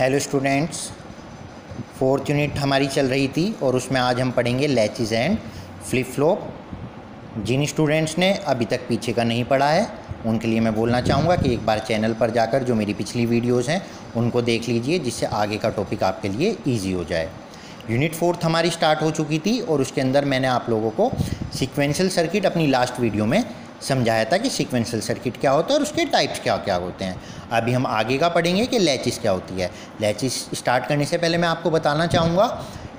Hello students, fourth unit हमारी चल रही थी और उसमें आज हम पढ़ेंगे लैचेज एंड फ्लिप फ्लॉप जिन स्टूडेंट्स ने अभी तक पीछे का नहीं पढ़ा है, उनके लिए मैं बोलना चाहूँगा कि एक बार चैनल पर जाकर जो मेरी पिछली वीडियोस हैं, उनको देख लीजिए, जिससे आगे का टॉपिक आपके लिए ईजी हो जाए। यूनिट फोर्थ हमारी स्टार्ट हो चुकी थी और उसके अंदर मैंने आप लोगों को सिक्वेंशल सर्किट अपनी लास्ट वीडियो में समझाया था कि सीक्वेंशियल सर्किट क्या होता है और उसके टाइप्स क्या क्या होते हैं। अभी हम आगे का पढ़ेंगे कि लैचिस क्या होती है। लैचिस स्टार्ट करने से पहले मैं आपको बताना चाहूँगा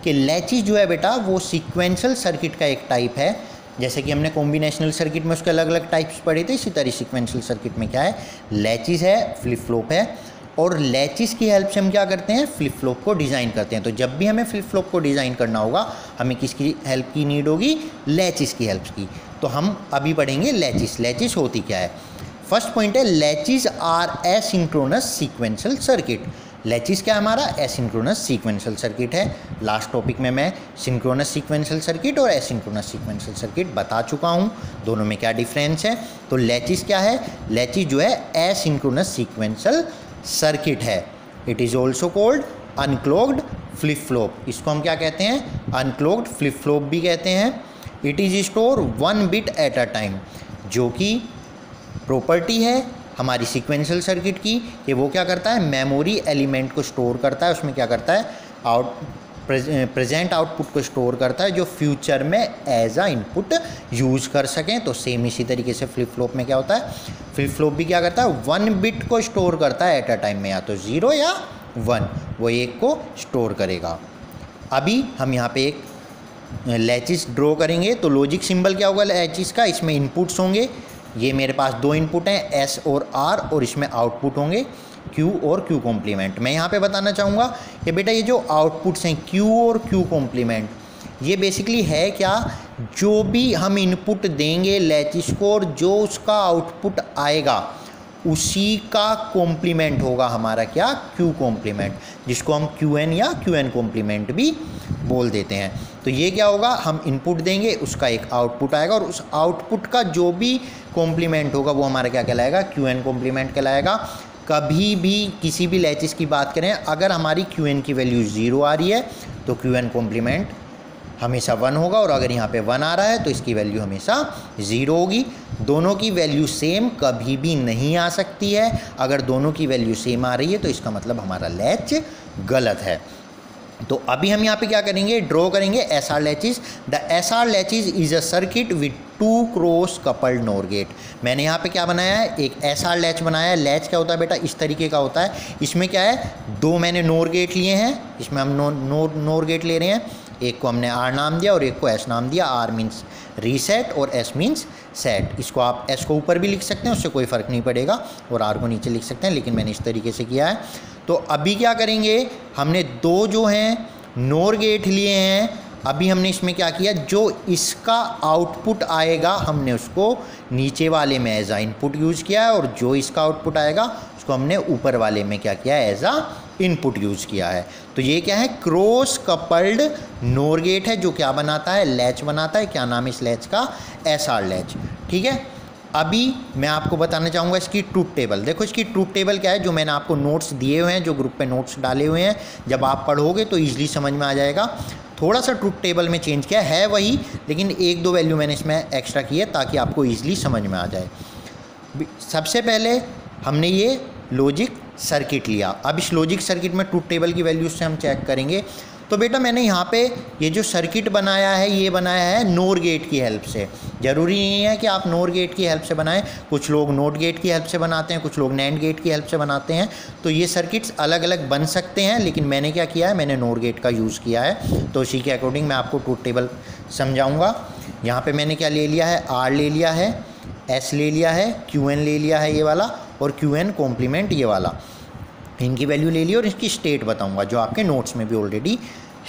कि लैचिस जो है बेटा, वो सीक्वेंशियल सर्किट का एक टाइप है। जैसे कि हमने कॉम्बिनेशनल सर्किट में उसके अलग अलग टाइप्स पढ़े थे, इसी तरह सीक्वेंशियल सर्किट में क्या है? लैचिस है फ्लिप फ्लॉप है और लैचिस की हेल्प से हम क्या करते हैं? फ्लिप फ्लॉप को डिज़ाइन करते हैं। तो जब भी हमें फ्लिप फ्लॉप को डिज़ाइन करना होगा, हमें किसकी हेल्प की नीड होगी? लैचिस की हेल्प की। तो हम अभी पढ़ेंगे लैचिस। लैचिस होती क्या है? फ़र्स्ट पॉइंट है, latches are asynchronous sequential circuit latches क्या हमारा? एसिंक्रोनस सीक्वेंशियल सर्किट है। लास्ट टॉपिक में मैं सिंक्रोनस सीक्वेंशियल सर्किट और एसिंक्रोनस सीक्वेंशियल सर्किट बता चुका हूँ। दोनों में क्या डिफरेंस है? तो लैचिस क्या है? लैचिस जो है एसिंक्रोनस सीक्वेंशियल सर्किट है। It is also called unclocked flip flop इसको हम क्या कहते हैं? अनक्लोग्ड फ्लिप फ्लॉप भी कहते हैं। It is store one bit at a time जो कि प्रॉपर्टी है हमारी सीक्वेंशियल सर्किट की, कि वो क्या करता है? मेमोरी एलिमेंट को स्टोर करता है, उसमें क्या करता है? आउट प्रेजेंट आउटपुट को स्टोर करता है, जो फ्यूचर में एज आ इनपुट यूज़ कर सकें। तो सेम इसी तरीके से फ्लिप फ्लॉप में क्या होता है? फ्लिप फ्लॉप भी क्या करता है? वन बिट को स्टोर करता है एट अ टाइम में, या तो ज़ीरो या वन वो एक को स्टोर करेगा। अभी हम यहाँ पे एक लैचिस ड्रॉ करेंगे तो लॉजिक सिंबल क्या होगा लैचिस का? इसमें इनपुट्स होंगे। ये मेरे पास दो इनपुट हैं एस और आर और इसमें आउटपुट होंगे। क्यू और क्यू कॉम्प्लीमेंट मैं यहाँ पे बताना चाहूँगा कि बेटा ये जो आउटपुट्स हैं क्यू और क्यू कॉम्प्लीमेंट ये बेसिकली है क्या? जो भी हम इनपुट देंगे लैचिस को और जो उसका आउटपुट आएगा, उसी का कॉम्प्लीमेंट होगा हमारा क्या? क्यू कॉम्प्लीमेंट जिसको हम क्यू एन या क्यू एन कॉम्प्लीमेंट भी बोल देते हैं। तो ये क्या होगा? हम इनपुट देंगे, उसका एक आउटपुट आएगा और उस आउटपुट का जो भी कॉम्प्लीमेंट होगा, वो हमारा क्या कहलाएगा? क्यू एन कॉम्प्लीमेंट कहलाएगा। कभी भी किसी भी लैचिस की बात करें, अगर हमारी क्यू एन की वैल्यू ज़ीरो आ रही है तो क्यू एन कॉम्प्लीमेंट हमेशा वन होगा और अगर यहाँ पे वन आ रहा है तो इसकी वैल्यू हमेशा ज़ीरो होगी। दोनों की वैल्यू सेम कभी भी नहीं आ सकती है। अगर दोनों की वैल्यू सेम आ रही है तो इसका मतलब हमारा लैच गलत है। तो अभी हम यहाँ पे क्या करेंगे? ड्रॉ करेंगे S R latches the S R latches is a circuit with two cross couple NOR gate मैंने यहाँ पे क्या बनाया है? एक एस आर लैच बनाया है। लैच क्या होता है बेटा? इस तरीके का होता है। इसमें क्या है? दो मैंने नोर गेट लिए हैं। इसमें हम नो नोर नोर गेट ले रहे हैं। एक को हमने आर नाम दिया और एक को एस नाम दिया आर मीन्स रीसेट और एस मीन्स सेट इसको आप एस को ऊपर भी लिख सकते हैं, उससे कोई फ़र्क नहीं पड़ेगा और आर को नीचे लिख सकते हैं, लेकिन मैंने इस तरीके से किया है। तो अभी क्या करेंगे? हमने दो जो हैं नोर गेट लिए हैं। अभी हमने इसमें क्या किया? जो इसका आउटपुट आएगा, हमने उसको नीचे वाले में एज आ इनपुट यूज़ किया है और जो इसका आउटपुट आएगा, उसको हमने ऊपर वाले में क्या किया एज आ इनपुट यूज़ किया है। तो ये क्या है? क्रॉस कपल्ड नोर गेट है, जो क्या बनाता है? लैच बनाता है। क्या नाम है इस लैच का? S R latch. ठीक है? अभी मैं आपको बताना चाहूँगा इसकी ट्रूथ टेबल। देखो इसकी ट्रूथ टेबल क्या है? जो मैंने आपको नोट्स दिए हुए हैं, जो ग्रुप पे नोट्स डाले हुए हैं, जब आप पढ़ोगे तो ईजिली समझ में आ जाएगा। थोड़ा सा ट्रूथ टेबल में चेंज किया है वही, लेकिन एक दो वैल्यू मैंने इसमें एक्स्ट्रा की है ताकि आपको ईजिली समझ में आ जाए। सबसे पहले हमने ये लॉजिक सर्किट लिया। अब इस लॉजिक सर्किट में ट्रूथ टेबल की वैल्यूज़ से हम चेक करेंगे। तो बेटा मैंने यहाँ पे ये जो सर्किट बनाया है, ये बनाया है नोर गेट की हेल्प से। ज़रूरी नहीं है कि आप नोर गेट की हेल्प से बनाएँ। कुछ लोग नोट गेट की हेल्प से बनाते हैं, कुछ लोग नैंड गेट की हेल्प से बनाते हैं। तो ये सर्किट्स अलग अलग बन सकते हैं, लेकिन मैंने क्या किया है? मैंने नोर गेट का यूज़ किया है। तो उसी के अकॉर्डिंग मैं आपको ट्रूथ टेबल समझाऊँगा। यहाँ पर मैंने क्या ले लिया है? आर ले लिया है एस ले लिया है क्यू एन ले लिया है ये वाला। और क्यू एन कॉम्प्लीमेंट ये वाला। इनकी वैल्यू ले ली और इसकी स्टेट बताऊँगा, जो आपके नोट्स में भी ऑलरेडी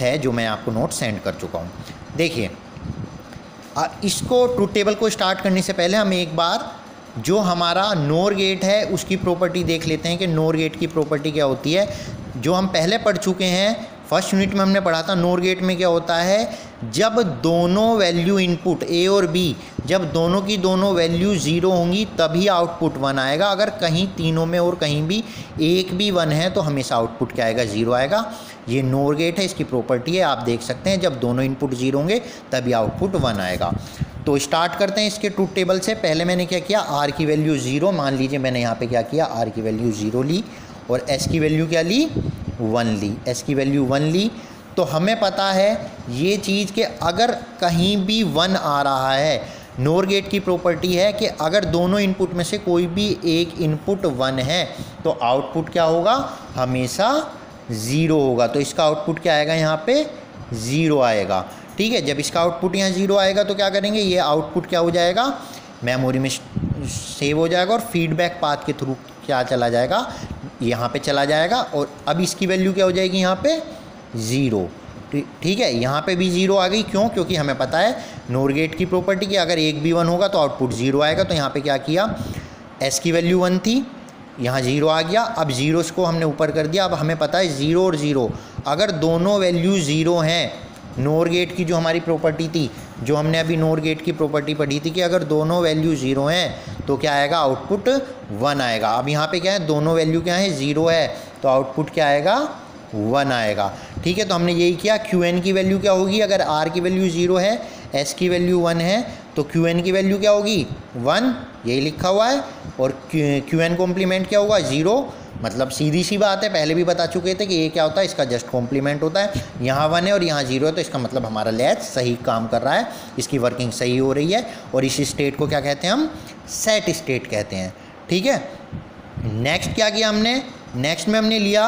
है, जो मैं आपको नोट सेंड कर चुका हूँ। देखिए इसको ट्रूथ टेबल को स्टार्ट करने से पहले हम एक बार जो हमारा नोर गेट है, उसकी प्रॉपर्टी देख लेते हैं कि नोर गेट की प्रॉपर्टी क्या होती है। जो हम पहले पढ़ चुके हैं फ़र्स्ट यूनिट में हमने पढ़ा था नोर गेट में क्या होता है, जब दोनों वैल्यू इनपुट ए और बी जब दोनों की दोनों वैल्यू ज़ीरो होंगी, तभी आउटपुट वन आएगा। अगर कहीं तीनों में और कहीं भी एक भी वन है तो हमेशा आउटपुट क्या आएगा? ज़ीरो आएगा। ये नोर गेट है, इसकी प्रॉपर्टी है, आप देख सकते हैं, जब दोनों इनपुट ज़ीरो होंगे, तभी आउटपुट वन आएगा। तो स्टार्ट करते हैं इसके ट्रूथ टेबल से। पहले मैंने क्या किया? आर की वैल्यू ज़ीरो, मान लीजिए मैंने यहाँ पे क्या किया? आर की वैल्यू ज़ीरो ली, और एस की वैल्यू क्या ली? वन ली एस की वैल्यू वन ली तो हमें पता है ये चीज़ कि अगर कहीं भी वन आ रहा है नोर गेट की प्रॉपर्टी है कि अगर दोनों इनपुट में से कोई भी एक इनपुट वन है तो आउटपुट क्या होगा? हमेशा ज़ीरो होगा। तो इसका आउटपुट क्या आएगा यहाँ पे? ज़ीरो आएगा। ठीक है, जब इसका आउटपुट यहाँ ज़ीरो आएगा तो क्या करेंगे? ये आउटपुट क्या हो जाएगा? मेमोरी में सेव हो जाएगा और फीडबैक पाथ के थ्रू क्या चला जाएगा? यहाँ पे चला जाएगा और अब इसकी वैल्यू क्या हो जाएगी यहाँ पे? ज़ीरो। ठीक है, यहाँ पे भी ज़ीरो आ गई। क्यों? क्योंकि हमें पता है, नोर गेट की प्रॉपर्टी कि अगर एक भी वन होगा तो आउटपुट ज़ीरो आएगा। तो यहाँ पे क्या किया? एस की वैल्यू वन थी, यहाँ ज़ीरो आ गया। अब ज़ीरोस को हमने ऊपर कर दिया। अब हमें पता है, ज़ीरो और ज़ीरो, अगर दोनों वैल्यू ज़ीरो हैं नोर गेट की जो हमारी प्रॉपर्टी थी, जो हमने अभी नोर गेट की प्रॉपर्टी पढ़ी थी कि अगर दोनों वैल्यू ज़ीरो हैं तो क्या आएगा? आउटपुट वन आएगा। अब यहाँ पे क्या है? दोनों वैल्यू क्या है? ज़ीरो है। तो आउटपुट क्या आएगा? वन आएगा। ठीक है तो हमने यही किया। क्यू एन की वैल्यू क्या होगी? अगर आर की वैल्यू ज़ीरो है एस की वैल्यू वन है तो क्यू एन की वैल्यू क्या होगी? वन यही लिखा हुआ है। और क्यू एन कॉम्प्लीमेंट क्या होगा? ज़ीरो मतलब सीधी सी बात है, पहले भी बता चुके थे कि ये क्या होता है, इसका जस्ट कॉम्प्लीमेंट होता है। यहाँ वन है और यहाँ ज़ीरो है तो इसका मतलब हमारा लैच सही काम कर रहा है, इसकी वर्किंग सही हो रही है और इस स्टेट को क्या कहते हैं हम? सेट स्टेट कहते हैं। ठीक है? नेक्स्ट क्या किया हमने? नेक्स्ट में हमने लिया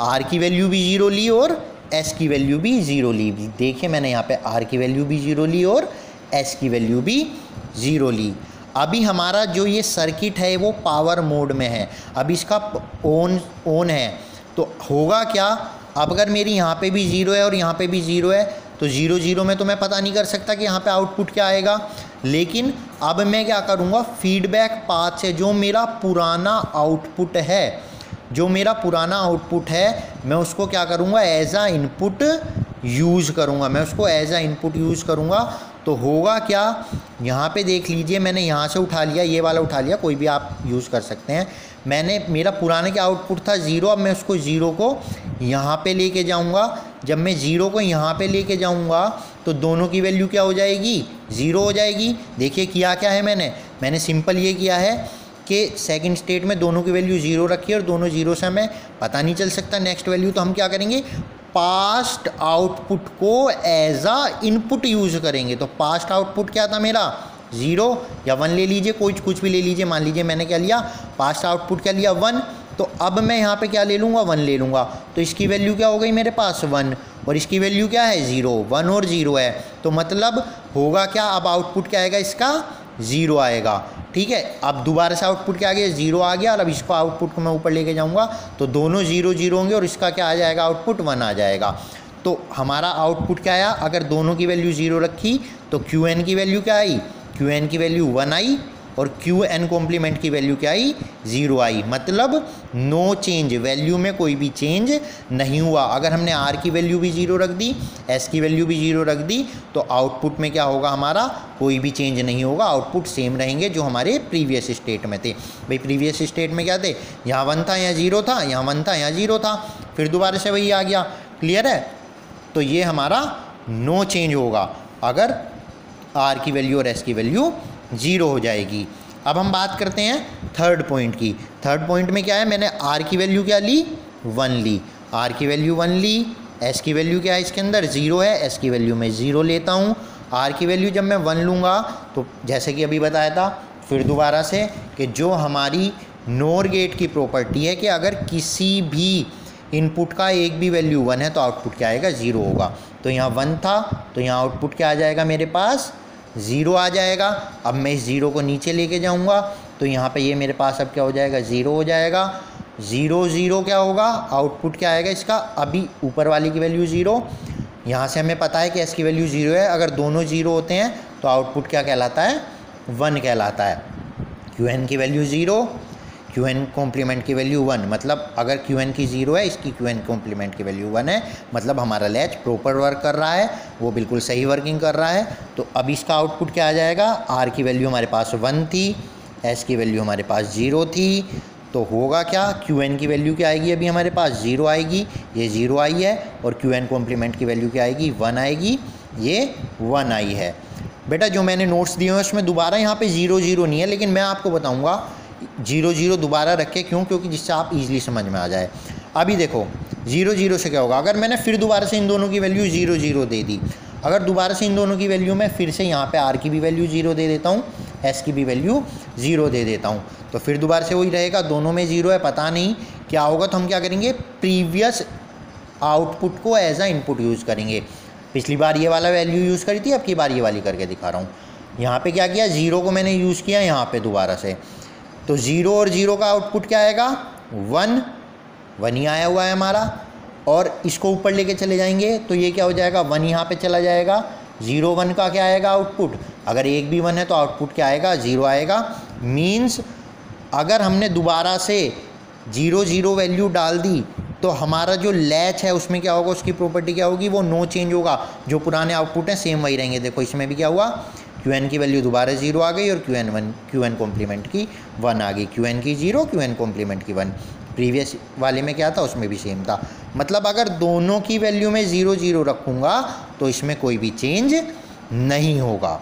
आर की वैल्यू भी ज़ीरो ली और एस की वैल्यू भी ज़ीरो ली। देखिए मैंने यहाँ पे आर की वैल्यू भी ज़ीरो ली और एस की वैल्यू भी ज़ीरो ली। अभी हमारा जो ये सर्किट है, वो पावर मोड में है। अभी इसका ऑन ऑन है। तो होगा क्या? अब अगर मेरी यहाँ पे भी ज़ीरो है और यहाँ पे भी ज़ीरो है तो ज़ीरो ज़ीरो में तो मैं पता नहीं कर सकता कि यहाँ पे आउटपुट क्या आएगा। लेकिन अब मैं क्या करूँगा? फीडबैक पाथ से जो मेरा पुराना आउटपुट है, जो मेरा पुराना आउटपुट है, मैं उसको क्या करूँगा? एज आ इनपुट यूज़ करूँगा। मैं उसको एज आ इनपुट यूज़ करूँगा। तो होगा क्या? यहाँ पे देख लीजिए, मैंने यहाँ से उठा लिया, ये वाला उठा लिया, कोई भी आप यूज़ कर सकते हैं। मैंने, मेरा पुराने का आउटपुट था ज़ीरो अब मैं उसको ज़ीरो को यहाँ पे लेके जाऊँगा। जब मैं ज़ीरो को यहाँ पे लेके जाऊँगा तो दोनों की वैल्यू क्या हो जाएगी? ज़ीरो हो जाएगी। देखिए, किया क्या है मैंने? मैंने सिंपल ये किया है कि सेकंड स्टेट में दोनों की वैल्यू ज़ीरो रखी है और दोनों ज़ीरो से हमें पता नहीं चल सकता नेक्स्ट वैल्यू तो हम क्या करेंगे? पास्ट आउटपुट को एज आ इनपुट यूज़ करेंगे। तो पास्ट आउटपुट क्या था मेरा? ज़ीरो या वन ले लीजिए, कोई कुछ भी ले लीजिए। मान लीजिए मैंने क्या लिया? पास्ट आउटपुट क्या लिया? वन तो अब मैं यहाँ पे क्या ले लूँगा? वन ले लूँगा। तो इसकी वैल्यू क्या हो गई मेरे पास? वन और इसकी वैल्यू क्या है? ज़ीरो वन और ज़ीरो है। तो मतलब होगा क्या? अब आउटपुट क्या आएगा? इसका ज़ीरो आएगा। ठीक है, अब दोबारा से आउटपुट क्या आ गया? ज़ीरो आ गया और अब इसको आउटपुट को मैं ऊपर लेके जाऊँगा। तो दोनों ज़ीरो ज़ीरो होंगे और इसका क्या आ जाएगा? आउटपुट वन आ जाएगा। तो हमारा आउटपुट क्या आया? अगर दोनों की वैल्यू ज़ीरो रखी तो क्यू एन की वैल्यू क्या आई? क्यू एन की वैल्यू वन आई। और क्यू एन कॉम्प्लीमेंट की वैल्यू क्या आई? Zero I. मतलब नो चेंज वैल्यू में कोई भी चेंज नहीं हुआ। अगर हमने आर की वैल्यू भी ज़ीरो रख दी एस की वैल्यू भी ज़ीरो रख दी तो आउटपुट में क्या होगा हमारा? कोई भी चेंज नहीं होगा। आउटपुट सेम रहेंगे जो हमारे प्रीवियस स्टेट में थे। भाई प्रीवियस स्टेट में क्या थे? यहाँ वन था, यहाँ ज़ीरो था, यहाँ वन था, यहाँ ज़ीरो था। फिर दोबारा से वही आ गया। क्लियर है? तो ये हमारा नो चेंज होगा। अगर आर की वैल्यू और एस की वैल्यू ज़ीरो हो जाएगी। अब हम बात करते हैं थर्ड पॉइंट की। थर्ड पॉइंट में क्या है? मैंने आर की वैल्यू क्या ली? वन ली। आर की वैल्यू वन ली एस की वैल्यू क्या है इसके अंदर? ज़ीरो है। एस की वैल्यू मैं ज़ीरो लेता हूँ। आर की वैल्यू जब मैं वन लूँगा तो जैसे कि अभी बताया था, फिर दोबारा से कि जो हमारी नोर गेट की प्रॉपर्टी है कि अगर किसी भी इनपुट का एक भी वैल्यू वन है तो आउटपुट क्या आएगा? ज़ीरो होगा। तो यहाँ वन था तो यहाँ आउटपुट क्या आ जाएगा मेरे पास? ज़ीरो आ जाएगा। अब मैं इस ज़ीरो को नीचे लेके जाऊँगा तो यहाँ पे ये मेरे पास अब क्या हो जाएगा? ज़ीरो हो जाएगा। ज़ीरो ज़ीरो क्या होगा? आउटपुट क्या आएगा इसका? अभी ऊपर वाली की वैल्यू ज़ीरो। यहाँ से हमें पता है कि एस की वैल्यू ज़ीरो है। अगर दोनों ज़ीरो होते हैं तो आउटपुट क्या कहलाता है? वन कहलाता है। क्यू एन की value zero. Q N complement की वैल्यू वन मतलब अगर क्यू एन की ज़ीरो है, इसकी क्यू एन कॉम्प्लीमेंट की वैल्यू वन है मतलब हमारा लैच प्रॉपर वर्क कर रहा है, वो बिल्कुल सही वर्किंग कर रहा है तो अब इसका आउटपुट क्या आ जाएगा? आर की वैल्यू हमारे पास वन थी एस की वैल्यू हमारे पास ज़ीरो थी तो होगा क्या? क्यू एन की वैल्यू क्या आएगी? अभी हमारे पास ज़ीरो आएगी, ये ज़ीरो आई है, और क्यू एन कॉम्प्लीमेंट की वैल्यू क्या आएगी? वन आएगी, ये वन आई है। बेटा, जो मैंने नोट्स दिए हैं, उसमें दोबारा यहाँ पे ज़ीरो ज़ीरो नहीं है, लेकिन मैं आपको बताऊँगा ज़ीरो ज़ीरो दोबारा रखे, क्यों? क्योंकि जिससे आप इजीली समझ में आ जाए। अभी देखो, ज़ीरो ज़ीरो से क्या होगा? अगर मैंने फिर दोबारा से इन दोनों की वैल्यू ज़ीरो ज़ीरो दे दी, अगर दोबारा से इन दोनों की वैल्यू मैं फिर से यहाँ पे आर की भी वैल्यू ज़ीरो दे देता हूँ एस की भी वैल्यू ज़ीरो दे देता हूँ तो फिर दोबारा से वही रहेगा। दोनों में ज़ीरो है, पता नहीं क्या होगा तो हम क्या करेंगे? प्रीवियस आउटपुट को एज आ इनपुट यूज़ करेंगे। पिछली बार ये वाला वैल्यू यूज़ करी थी, अब की बार ये वाली करके दिखा रहा हूँ। यहाँ पे क्या किया? ज़ीरो को मैंने यूज़ किया यहाँ पे दोबारा से। तो ज़ीरो और ज़ीरो का आउटपुट क्या आएगा? वन। वन ही आया हुआ है हमारा। और इसको ऊपर लेके चले जाएँगे तो ये क्या हो जाएगा? वन यहाँ पे चला जाएगा। ज़ीरो वन का क्या आएगा आउटपुट? अगर एक भी वन है तो आउटपुट क्या आएगा? ज़ीरो आएगा। मीन्स अगर हमने दोबारा से ज़ीरो ज़ीरो वैल्यू डाल दी तो हमारा जो लैच है उसमें क्या होगा? उसकी प्रॉपर्टी क्या होगी? वो नो चेंज होगा। जो पुराने आउटपुट हैं, सेम वही रहेंगे। देखो, इसमें भी क्या हुआ? क्यू एन की वैल्यू दोबारा ज़ीरो आ गई और Q N one Q N complement की वन आ गई। क्यू एन की ज़ीरो क्यू एन कॉम्प्लीमेंट की वन प्रीवियस वाले में क्या था, उसमें भी सेम था। मतलब अगर दोनों की वैल्यू में ज़ीरो ज़ीरो रखूँगा तो इसमें कोई भी चेंज नहीं होगा।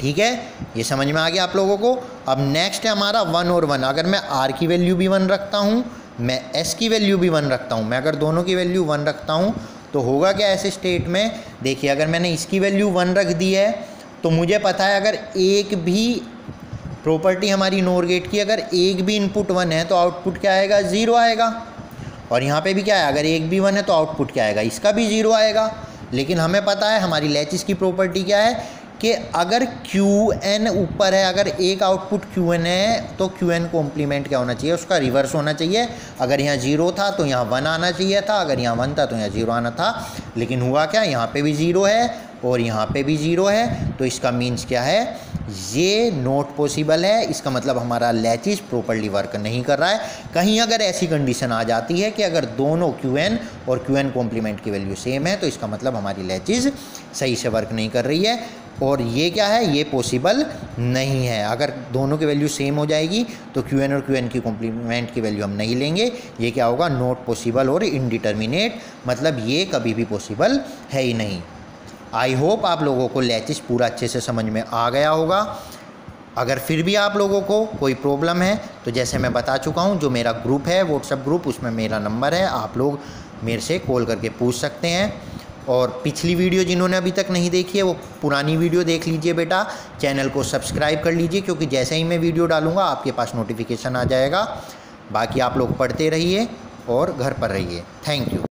ठीक है? ये समझ में आ गया आप लोगों को? अब नेक्स्ट है हमारा वन और वन अगर मैं आर की वैल्यू भी वन रखता हूँ, मैं एस की वैल्यू भी वन रखता हूँ, मैं अगर दोनों की वैल्यू वन रखता हूँ तो होगा क्या ऐसे स्टेट में? देखिए, अगर मैंने इसकी वैल्यू वन रख दी है तो मुझे पता है अगर एक भी प्रॉपर्टी हमारी नोर गेट की अगर एक भी इनपुट वन है तो आउटपुट क्या आएगा? ज़ीरो आएगा। और यहाँ पे भी क्या है? अगर एक भी वन है तो आउटपुट क्या आएगा? इसका भी ज़ीरो आएगा। लेकिन हमें पता है, हमारी लैचिस की प्रॉपर्टी क्या है कि अगर क्यू एन ऊपर है, अगर एक आउटपुट क्यू एन है तो क्यू एन कॉम्प्लीमेंट क्या होना चाहिए? उसका रिवर्स होना चाहिए। अगर यहाँ ज़ीरो था तो यहाँ वन आना चाहिए था। अगर यहाँ वन था तो यहाँ ज़ीरो आना था। लेकिन हुआ क्या? यहाँ पे भी ज़ीरो है। और यहाँ पे भी ज़ीरो है तो इसका मीन्स क्या है? ये नॉट पॉसिबल है। इसका मतलब हमारा लैचिस प्रॉपरली वर्क नहीं कर रहा है। कहीं अगर ऐसी कंडीशन आ जाती है कि अगर दोनों क्यू एन और क्यू एन कॉम्प्लीमेंट की वैल्यू सेम है तो इसका मतलब हमारी लैचिस सही से वर्क नहीं कर रही है। और ये क्या है? ये पॉसिबल नहीं है। अगर दोनों की वैल्यू सेम हो जाएगी तो क्यू एन और क्यू एन की कॉम्प्लीमेंट की वैल्यू हम नहीं लेंगे। ये क्या होगा? नॉट पॉसिबल और इनडिटर्मिनेट मतलब ये कभी भी पॉसिबल है ही नहीं। आई होप आप लोगों को लैचिस पूरा अच्छे से समझ में आ गया होगा। अगर फिर भी आप लोगों को कोई प्रॉब्लम है तो जैसे मैं बता चुका हूँ, जो मेरा ग्रुप है व्हाट्सअप ग्रुप उसमें मेरा नंबर है। आप लोग मेरे से कॉल करके पूछ सकते हैं। और पिछली वीडियो जिन्होंने अभी तक नहीं देखी है, वो पुरानी वीडियो देख लीजिए बेटा। चैनल को सब्सक्राइब कर लीजिए, क्योंकि जैसे ही मैं वीडियो डालूँगा, आपके पास नोटिफिकेशन आ जाएगा। बाकी आप लोग पढ़ते रहिए और घर पर रहिए। Thank you